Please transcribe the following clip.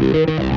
Gracias.